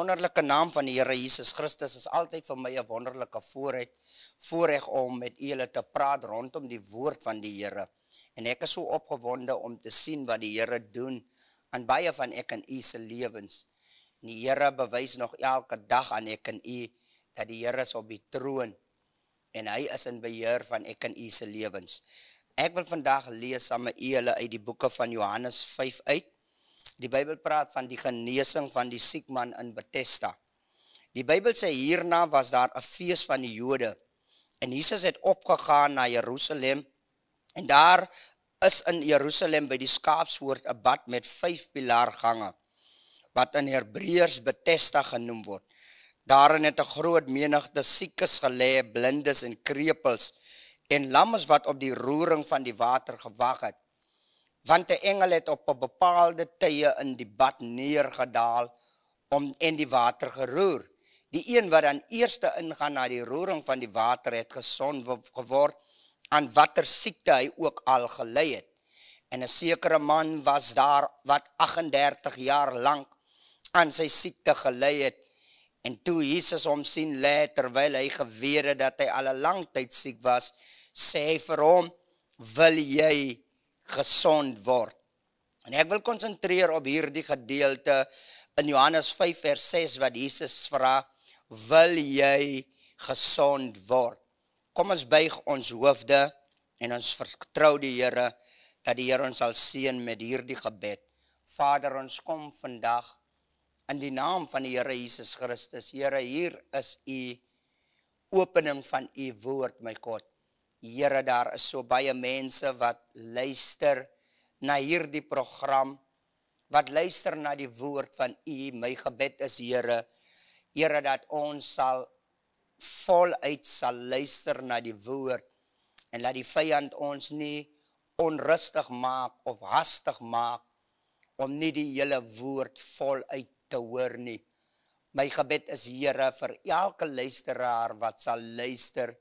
Wonderlike naam van die Here Jesus Christus. Is altyd vir my 'n wonderlike voorreg voorreg om met julle te praat rondom die woord van die Here. En ek is so opgewonde om te sien wat die Here doen aan baie van ek en u se lewens. Die Here bewys nog elke dag aan ek en u dat die Here is op die troon en hy is in beheer van ek en u se lewens. Ek wil vandag lees saam met julle uit die boeke van Johannes 5 uit. Die Bybel praat van die genesing van die siek man in Bethesda. Die Bybel sê hierna was daar 'n fees van die Jode. En Jesus het opgegaan na Jerusalem en daar is in Jerusalem by die skaapspoort 'n bad met 5 pilaargange wat in Hebreërs Bethesda genoem word. Daarin het 'n groot menigte siekes gelê, blindes en krepels en lammes wat op die roering van die water gewag het want 'n engel het op 'n bepaalde tye in die bad neergedaal om en die water geroer. Die een wat dan eerste ingaan na die roering van die water het gesond geword aan watter siekte hy ook al gelei het. En 'n sekere man was daar wat 38 jaar lank aan sy siekte gelei het. En toe Jesus hom sien lê terwyl hy geweet het dat hy al 'n lang tyd siek was, sê hy vir hom: "Wil jy gezond word. En ek wil concentreer op hierdie gedeelte in Johannes 5 vers 6 wat Jesus vraag, wil jy gezond word? Kom ons buig ons hoofde en ons vertrouw die Heere dat die Heere ons sal sien met hierdie gebed. Vader, ons kom vandag in die naam van die Heere Jesus Christus. Heere, hier is die opening van die woord, my God. Here daar is so baie mense wat luister na hierdie program wat luister na die woord van U. My gebed is Here Here dat ons sal voluit sal luister na die woord en laat die vyand ons nie onrustig maak of hastig maak om nie die hele woord voluit te hoor nie. My gebed is Here vir elke luisteraar wat sal luister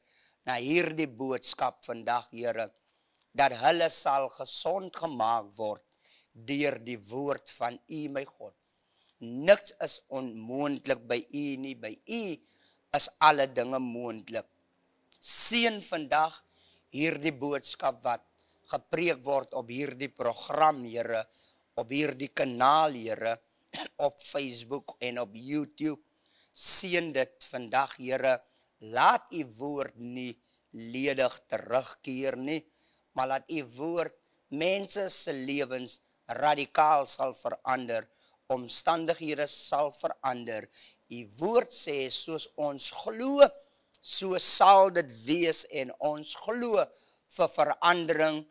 na hierdie boodskap vandag, Here, dat hulle sal gezond gemaakt word dier die woord van U, my God. Niks is onmoendlik by U nie, by U is alle dinge moendlik. Seen vandag hierdie boodskap wat gepreek word op hierdie program, Here, op hierdie kanaal, Here, op Facebook en op YouTube. Seen dit vandag, Here, laat die woord nie ledig terugkeer nie, maar laat die woord mense se levens radikaal sal verander, omstandighede sal verander. Die woord sê, soos ons glo, so sal dit wees en ons glo vir verandering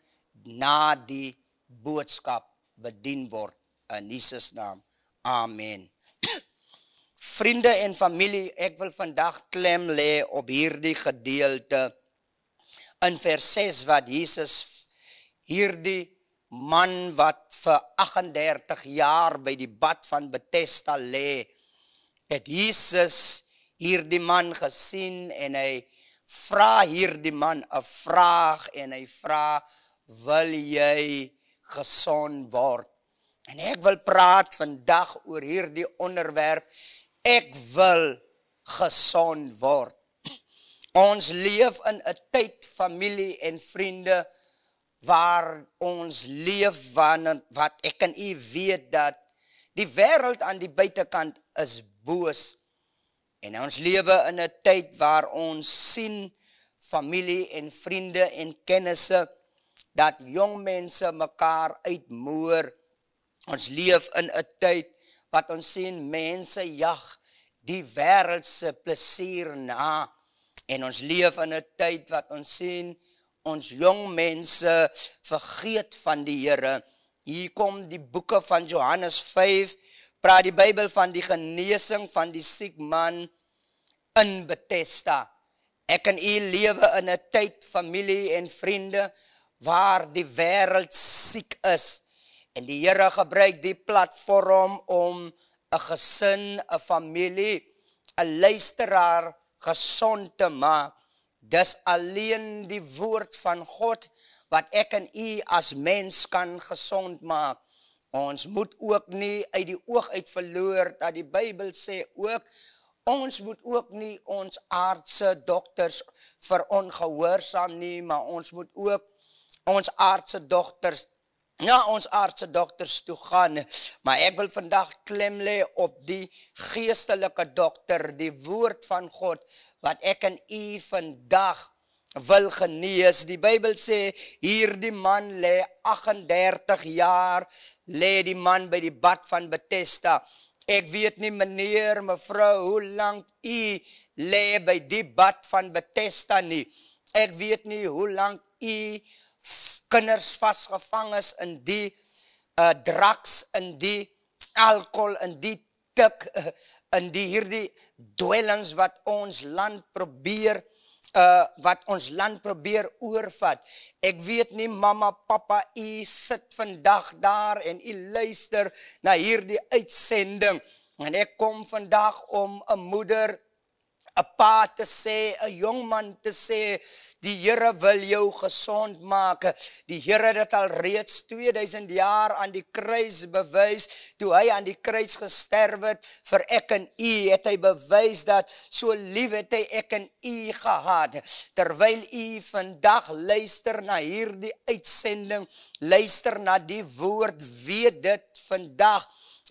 na die boodskap bedien word. In Jesus naam, Amen. Vriende en familie, ek wil vandag klem le op hierdie gedeelte in vers 6 wat Jesus hierdie man wat vir 38 jaar by die bad van Bethesda le, het Jesus hierdie man gesien en hy vraag hierdie man een vraag en hy vraag, wil jy gezond word? En ek wil praat vandag oor hierdie onderwerp, ek wil gezond word. Ons leef in een tyd, familie en vriende, waar ons leef, wat ek en u weet dat die wereld aan die buitenkant is boos. En ons lewe in een tyd waar ons sien, familie en vriende en kennisse, dat jong mense mekaar uitmoor. Ons leef in een tyd wat ons sien, mense jag die wereldse plesier na, en ons leef in een tyd wat ons sien, ons jong mense vergeet van die Heere. Hier kom die boeken van Johannes 5, praat die Bijbel van die geneesing van die siek man in Bethesda. Ek en u lewe in een tyd, familie en vriende, waar die wereld siek is, en die Heere gebruik die platform om een gesin, een familie, een luisteraar gezond te maak. Dis alleen die woord van God wat ek en u as mens kan gezond maak. Ons moet ook nie uit die oog uit verloor dat die Bybel sê ook ons moet ook nie ons aardse dokters verongehoorsaam nie, maar ons moet ook ons aardse dokters ja, ons aardse dokters toe gaan, maar ek wil vandag klem le op die geestelike dokter, die woord van God, wat ek en u vandag wil genees. Die Bijbel sê, hier die man le 38 jaar, le die man by die bad van Bethesda. Ek weet nie meneer, mevrou, hoe lang u le by die bad van Bethesda nie. Ek weet nie hoe lang u kinders vastgevang is in die uh, draks, in die alcohol, in die tik, in die hierdie dwellings wat ons land probeer uh, wat ons land probeer oorvat. Ek weet nie, mama, papa, u sit vandag daar en u luister na hierdie uitsending. En ek kom vandag om een moeder, een pa te sê, een jongman te sê, Die Heere wil jou gezond maak. Die Heere het al reeds 2000 jaar aan die kruis bewys, toe hy aan die kruis gesterf het, vir ek en u, het hy bewys dat so lief het hy ek en u gehad. Terwyl u vandag luister na hierdie uitsending, luister na die woord, weet dit vandag,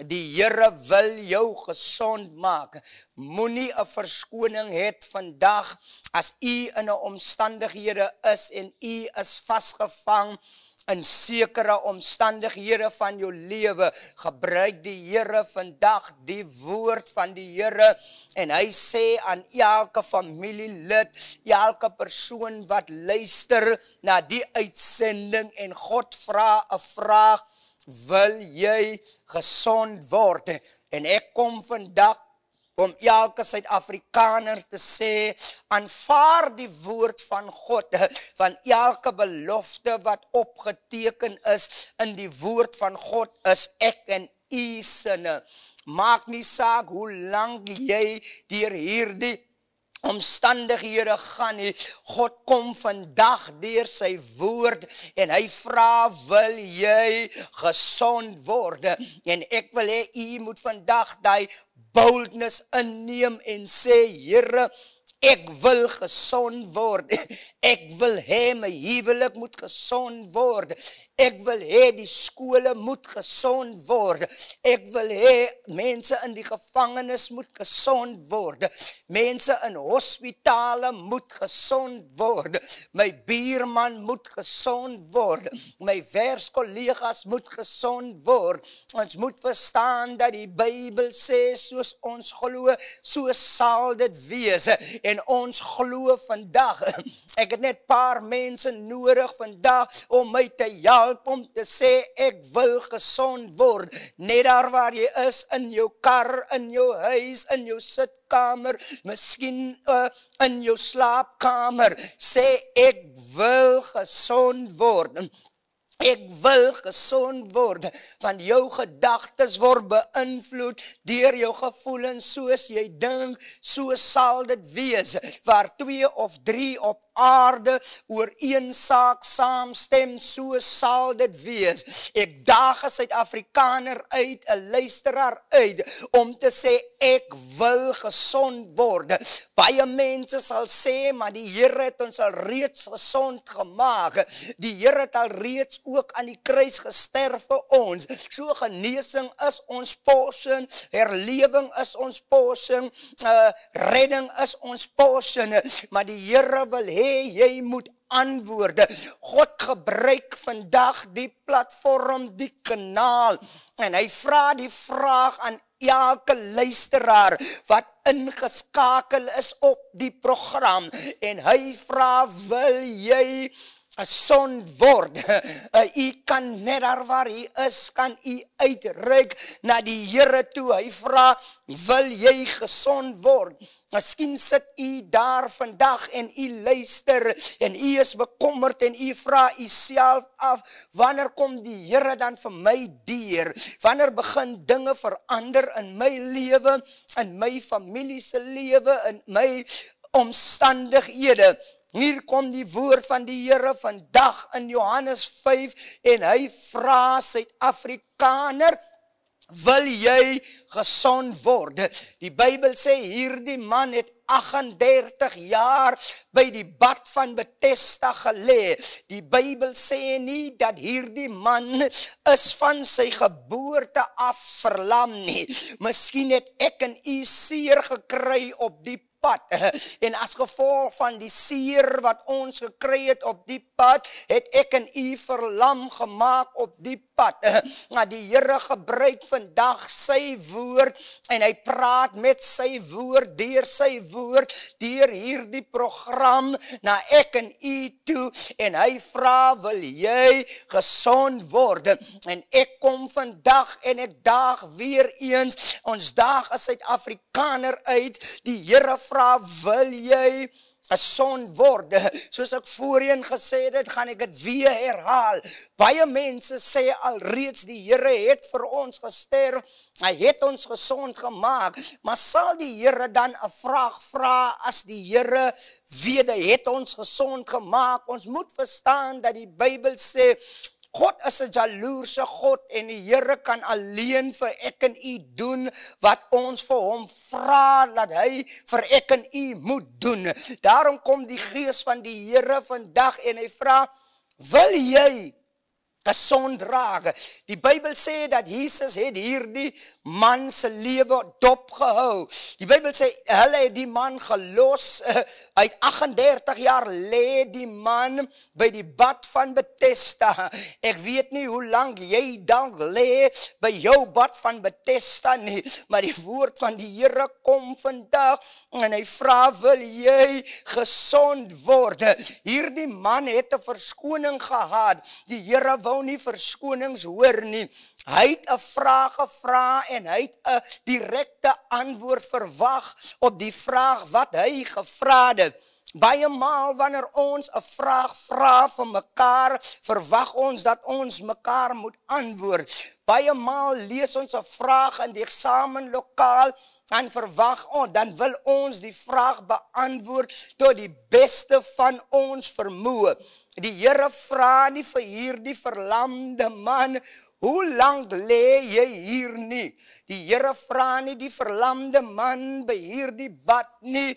Die Heere wil jou gezond maak. Moenie een verskoning het vandag as u in een omstandighede is en u is vastgevang in sekere omstandighede van jou leven. Gebruik die Heere vandag die woord van die Heere en hy sê aan elke familielid, elke persoon wat luister na die uitsending en God vraag een vraag, wil jy gezond word? En ek kom vandag om elke Suid-Afrikaner te sê, aanvaar die woord van God, van elke belofte wat opgeteken is, in die woord van God is ek en u sinne. Maak nie saak hoe lang jy dier hierdie omstandighede gaan nie. God kom vandag dier sy woord en hy vraag, wil jy gezond word? En ek wil hee, jy moet vandag die boldness inneem en sê, Heere, ek wil gezond word. Ek wil hee, my hevelik moet gezond word. Ek wil hee, die skole moet gezond word. Ek wil hee, mense in die gevangenis moet gezond word. Mense in hospitale moet gezond word. My bierman moet gezond word. My verskollegas moet gezond word. Ons moet verstaan dat die bybel sê, soos ons geloof, so sal dit wees. En ons geloof vandag, ek het net paar mense nodig vandag, om my te jaal, help om te sê, ek wil gezond word, net daar waar jy is, in jou kar, in jou huis, in jou sitkamer, miskien uh, in jou slaapkamer, sê, ek wil gezond word, Ek wil gezond word, want jou gedagtes word beïnvloed dier jou gevoelens soos jy dink, so sal dit wees, waar twee of drie op aarde oor een saak saamstem, so sal dit wees. Ek daag een Suid-Afrikaner uit, een luisteraar uit, om te sê, ek wil gezond word. Baie mense sal sê, maar die Heer het ons al reeds gezond gemaakt. Die Heer het al reeds ook aan die kruis gesterf vir ons. So geneesing is ons portion, herleving is ons portion, uh, redding is ons portion, maar die Heer wil hee, jy moet antwoorde. God gebruik vandag die platform, die kanaal, en hy vraag die vraag aan elke luisteraar, wat ingeskakel is op die program, en hy vraag, wil jy gezond word. U kan net daar waar u is, kan u uitreik na die Heere toe. Hy vraag, wil jy gezond word? Misschien sit u daar vandag en u luister en u is bekommerd en u vraag u self af, wanneer kom die Heere dan vir my dier? Wanneer begin dinge verander in my leven, in my familiese leven, in my omstandighede? Hier kom die woord van die Heere vandag in Johannes 5 en hy vraag Suid-Afrika Afrikaner, wil jy gezond word? Die Bijbel sê, hierdie man het 38 jaar by die bad van Bethesda gelee. Die Bijbel sê nie dat hierdie man is van sy geboorte af verlam nie. Misschien het ek en u seer gekry op die pad. En as gevolg van die seer wat ons gekry het op die pad, het ek en u verlam gemaakt op die pad. Maar die Heere gebruik vandag sy woord en hy praat met sy woord, dier sy woord, dier hier die program na ek en u toe en hy vraag, wil jy gezond word? En ek kom vandag en ek daag weer eens, ons daag as Suid-Afrikaner uit, die Heere vraag, wil jy gezond word, soos ek voorheen gesê het, gaan ek het weer herhaal, baie mense sê al reeds, die Heere het vir ons gesterf, hy het ons gezond gemaakt, maar sal die Heere dan een vraag vraag, as die Heere weet, hy het ons gezond gemaakt, ons moet verstaan, dat die Bijbel sê, God is een jaloerse God en die Heere kan alleen vir ek en u doen wat ons vir hom vraag dat hy vir ek en u moet doen. Daarom kom die geest van die Heere vandag en hy vraag, wil jy gezond raak. Die Bijbel sê dat Jesus het hier die man sy leven dopgehou. Die Bijbel sê, hulle het die man gelos, uh, uit 38 jaar le die man by die bad van Bethesda. Ek weet nie hoe lang jy dan le by jou bad van Bethesda nie, maar die woord van die Heere kom vandag en hy vraag, wil jy gezond word? Hier die man het een verskoning gehad, die Heere wil wou nie verskonings hoor nie. Hy het een vraag gevra en hy het een directe antwoord verwag op die vraag wat hy gevraad het. Baie maal wanneer ons een vraag vraag van mekaar, verwag ons dat ons mekaar moet antwoord. Baie maal lees ons een vraag in die examen lokaal en verwag ons, dan wil ons die vraag beantwoord door die beste van ons vermoe. Die Heere vraag nie vir hier die verlamde man, hoe lang le jy hier nie? Die Heere vraag nie die verlamde man by hier die bad nie,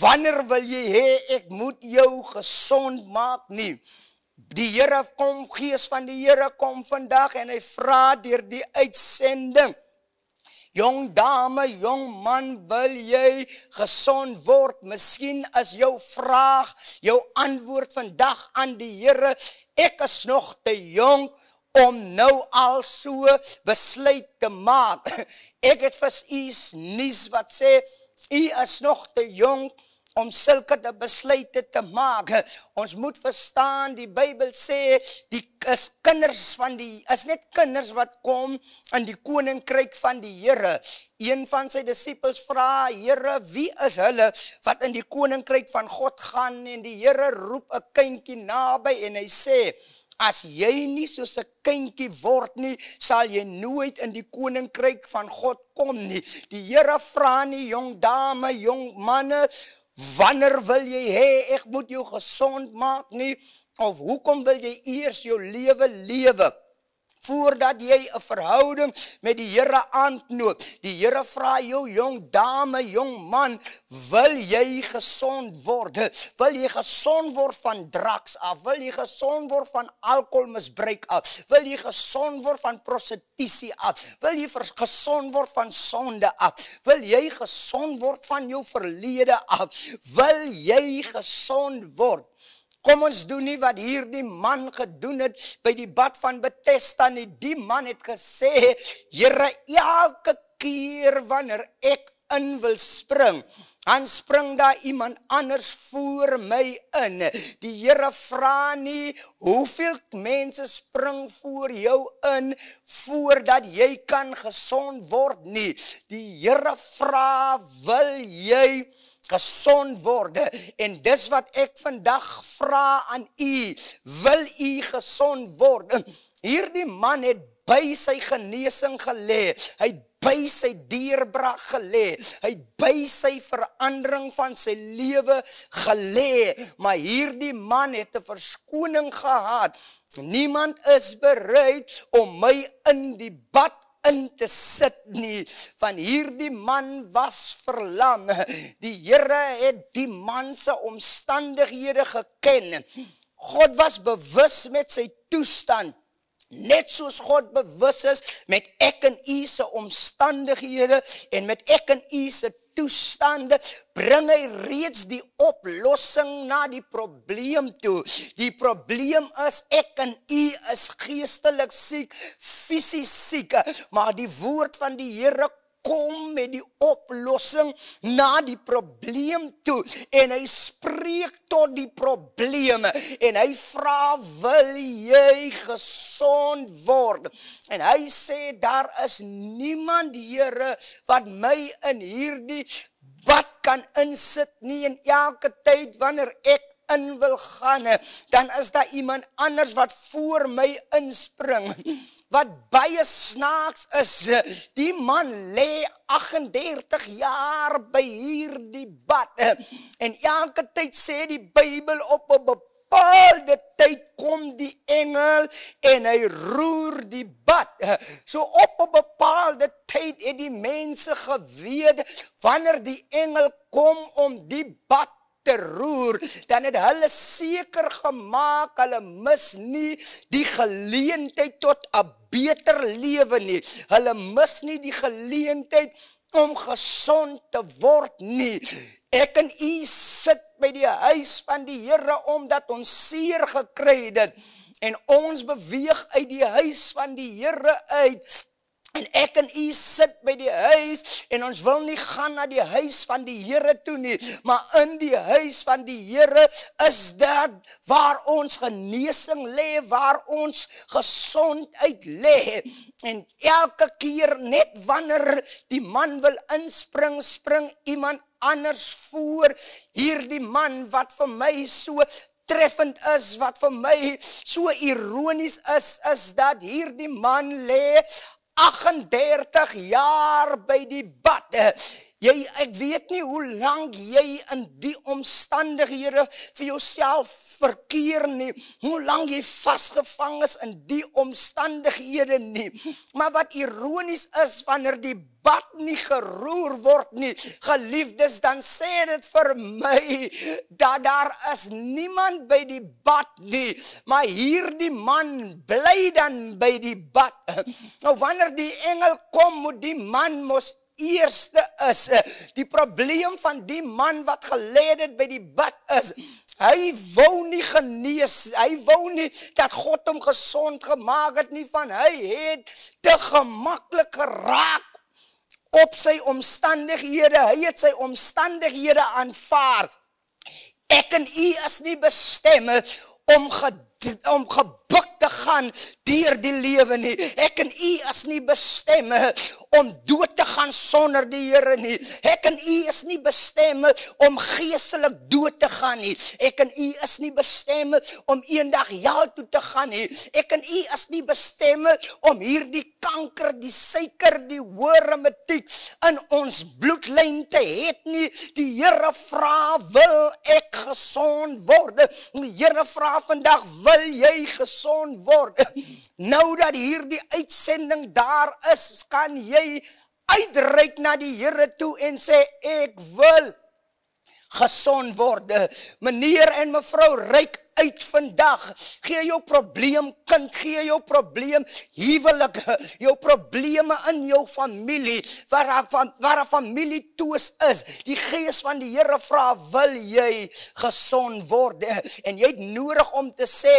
wanneer wil jy hee, ek moet jou gezond maak nie? Die Heere kom, gees van die Heere kom vandag en hy vraag dier die uitsending, Jong dame, jong man, wil jy gezond word? Misschien is jou vraag, jou antwoord vandag aan die Heere, ek is nog te jong om nou al so besluit te maak. Ek het vir u nies wat sê, u is nog te jong om sulke te besluite te maak. Ons moet verstaan, die Bijbel sê, die is kinders van die, is net kinders wat kom in die koninkryk van die Heere. Een van sy disciples vraag, Heere, wie is hulle wat in die koninkryk van God gaan? En die Heere roep een kynkie nabij en hy sê, as jy nie soos een kynkie word nie, sal jy nooit in die koninkryk van God kom nie. Die Heere vraag nie, jong dame, jong manne, wanneer wil jy hee, ek moet jou gezond maak nie, of hoekom wil jy eers jou leven lewe, voordat jy een verhouding met die Heere aantnoop. Die Heere vraag jou, jong dame, jong man, wil jy gezond word? Wil jy gezond word van draks af? Wil jy gezond word van alcoholmisbruik af? Wil jy gezond word van prostitutie af? Wil jy gezond word van sonde af? Wil jy gezond word van jou verlede af? Wil jy gezond word? Kom ons doen nie wat hier die man gedoen het by die bad van Bethesda nie. Die man het gesê, Heere, elke keer wanneer ek in wil spring, dan spring daar iemand anders voor my in. Die Heere vraag nie, hoeveel mense spring voor jou in, voordat jy kan gezond word nie. Die Heere vraag, wil jy gezond word, en dis wat ek vandag vraag aan u, wil u gezond word, hier die man het by sy geneesing gelee, hy by sy dierbrak gelee, hy by sy verandering van sy leven gelee, maar hier die man het een verskoning gehad, Niemand is bereid om my in die bad in te sit nie. Van hierdie man was verlam. Die Here het die man se omstandighede geken. God was bewus met sy toestand. Net soos God bewus is met ek en u se omstandighede en met ek en u se toestande bring hy reeds die oplossing na die probleem toe. Die probleem is ek en u is geestelik siek, fisies siek, maar die woord van die Here kom met die oplossing na die probleem toe en hy spreek tot die probleme en hy vra wil jy gesond word? En hy sê daar is niemand Here wat my in hierdie wat kan insit nie in elke tyd wanneer ek in wil gaan dan is daar iemand anders wat voor my inspring wat baie snaaks is, die man le 38 jaar by hierdie bad, en elke tyd sê die bybel op een bepaalde tyd kom die engel, en hy roer die bad, so op een bepaalde tyd het die mense geweed, wanneer die engel kom om die bad te roer, dan het hulle seker gemaakt, hulle mis nie die geleentheid tot een beter lewe nie. Hulle mis nie die geleentheid om gezond te word nie. Ek en u sit by die huis van die Heere omdat ons seer gekryd het en ons beweeg uit die huis van die Heere uit en ek en u sit by die huis en ons wil nie gaan na die huis van die Here toe nie, maar in die huis van die Here is dit waar ons genesing lê, waar ons gesondheid lê. En elke keer net wanneer die man wil inspring, spring iemand anders voor. Hierdie man wat vir my so treffend is, wat vir my so ironies is, is dat hierdie man lê 38 jaar by die bad. Jy, ek weet nie hoe lang jy in die omstandighede vir jouself verkeer nie, hoe lang jy vastgevang is in die omstandighede nie. Maar wat ironies is, wanneer die bad nie geroer word nie, geliefdes, dan sê dit vir my, dat daar is niemand by die bad nie, maar hier die man bly dan by die bad. Nou wanneer die engel kom, moet die man moes eerste is, die probleem van die man wat geled het by die bad is, hy wou nie genees, hy wou nie dat God hom gezond gemaakt het nie van, hy het te gemakkelijk geraak op sy omstandighede, hy het sy omstandighede aanvaard, ek en hy is nie bestem om, ge, om gebuk te gaan dier die lewe nie. Ek en u is nie bestem om dood te gaan sonder die Heere nie. Ek en u is nie bestem om geestelik dood te gaan nie. Ek en u is nie bestem om een dag jaal toe te gaan nie. Ek en u is nie bestem om hier die kanker, die suiker, die hooremetiek in ons bloedlijn te het nie. Die Heere vraag, wil ek gezond word? Die Heere vraag vandag, wil jy gezond word? Nou dat hier die uitsending daar is, kan jy uitreik na die Heere toe en sê, ek wil gezond word. Meneer en mevrou, reik uit vandag, gee jou probleem kind, gee jou probleem hevelik, jou probleme in jou familie, waar waar een familie toos is, die geest van die Heere vraag, wil jy gezond word, en jy het nodig om te sê,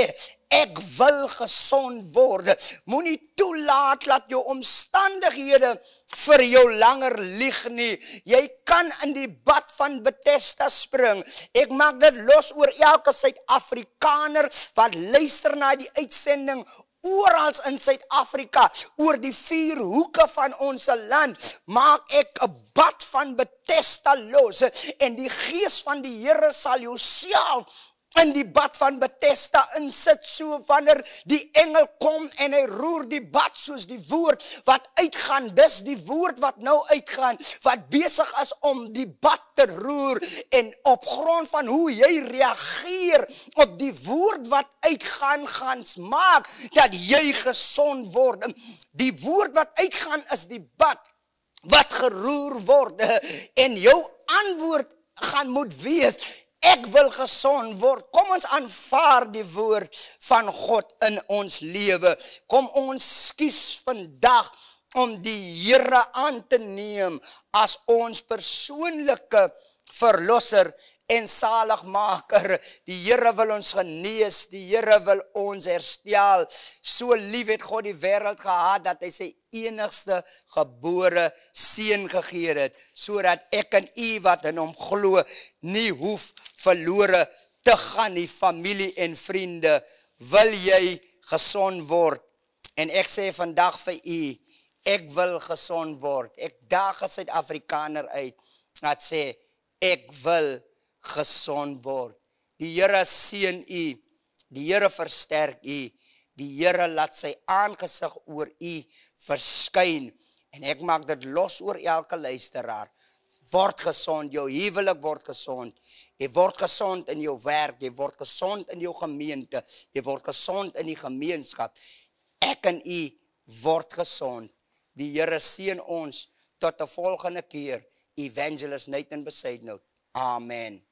ek wil gezond word, moet nie toelaat, laat jou omstandighede vir jou langer lieg nie. Jy kan in die bad van Bethesda spring. Ek maak dit los oor elke Suid-Afrikaner wat luister na die uitsending oorals in Suid-Afrika, oor die vier hoeke van ons land, maak ek een bad van Bethesda los en die geest van die Heere sal jou self in die bad van Bethesda insit so wanneer die engel kom en hy roer die bad soos die woord wat uitgaan. Dis die woord wat nou uitgaan wat besig is om die bad te roer en op grond van hoe jy reageer op die woord wat uitgaan gaan maak dat jy gesond word. Die woord wat uitgaan is die bad wat geroer word. En jou antwoord gaan moet wees Ek wil gesond word. Kom ons aanvaar die woord van God in ons lewe. Kom ons skies vandag om die Here aan te neem as ons persoonlike verlosser en saligmaker. Die Here wil ons genees, die Here wil ons herstel. So lief het God die wêreld gehad dat hy sy enigste gebore seun gegee het sodat ek en u wat in hom glo nie hoef verlore te gaan nie familie en vriende wil jy gesond word en ek sê vandag vir u ek wil gesond word ek daag as suid-afrikaner uit wat sê ek wil gesond word. Die Here seën u. Die Here versterk u. Die Here laat sy aangesig oor u verskyn en ek maak dit los oor elke luisteraar. Word gesond, jou huwelik word gesond. Jy word gesond in jou werk, jy word gesond in jou gemeente, jy word gesond in die gemeenskap. Ek en u word gesond. Die Here seën ons tot 'n volgende keer. Evangelist Nathan Besaidnout. Amen.